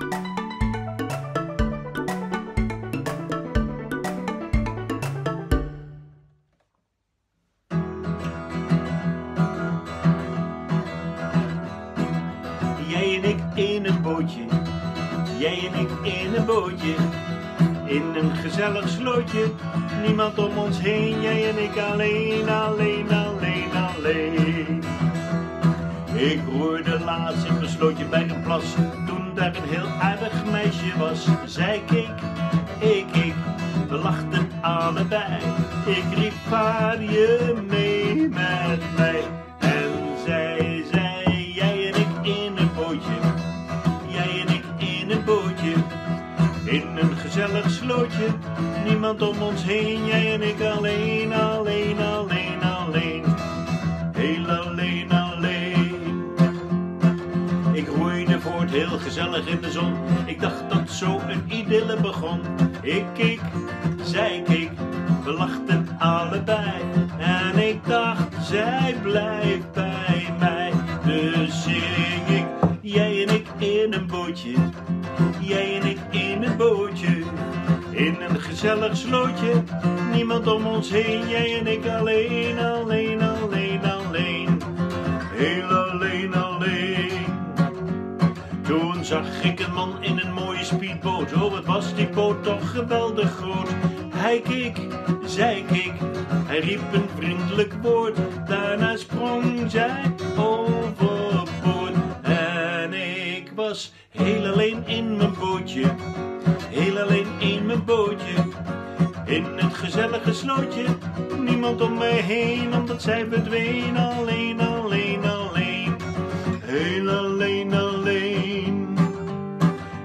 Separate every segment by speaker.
Speaker 1: Jij en ik in een bootje, jij en ik in een bootje. In een gezellig slootje, niemand om ons heen, jij en ik alleen, alleen, alleen, alleen. Ik roerde laatst in mijn slootje bij een plas, daar een heel aardig meisje was. Zij keek, ik keek, we lachten allebei. Ik riep, vaar je mee met mij? En zij zei, jij en ik in een bootje, jij en ik in een bootje. In een gezellig slootje, niemand om ons heen, jij en ik alleen, alleen, Ik roeide voort heel gezellig in de zon. Ik dacht dat zo een idylle begon. Ik keek, zij keek, we lachten allebei. En ik dacht, zij blijft bij mij. Dus zing ik, jij en ik in een bootje. Jij en ik in een bootje. In een gezellig slootje. Niemand om ons heen, jij en ik alleen, alleen, Toen zag ik een man in een mooie speedboot. Oh, wat was die boot toch geweldig groot. Hij keek, zij keek, hij riep een vriendelijk woord. Daarna sprong zij overboord. En ik was heel alleen in mijn bootje. Heel alleen in mijn bootje. In het gezellige slootje. Niemand om mij heen, omdat zij verdween. Alleen,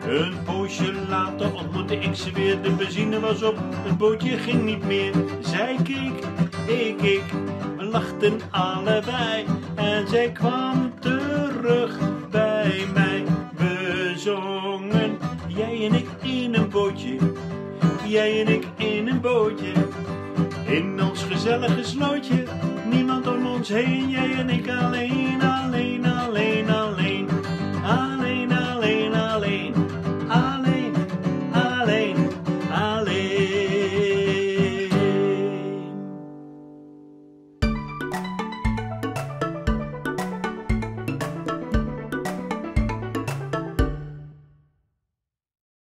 Speaker 1: Een poosje later ontmoette ik ze weer. De benzine was op, het bootje ging niet meer. Zij keek, ik keek, we lachten allebei. En zij kwam terug bij mij. We zongen, jij en ik in een bootje. Jij en ik in een bootje. In ons gezellige slootje. Niemand om ons heen, jij en ik alleen.